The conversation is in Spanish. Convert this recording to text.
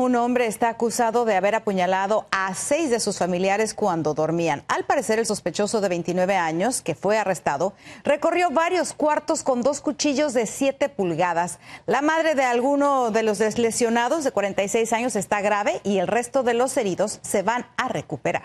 Un hombre está acusado de haber apuñalado a seis de sus familiares cuando dormían. Al parecer, el sospechoso de 29 años, que fue arrestado, recorrió varios cuartos con dos cuchillos de 7 pulgadas. La madre de alguno de los lesionados, de 46 años, está grave y el resto de los heridos se van a recuperar.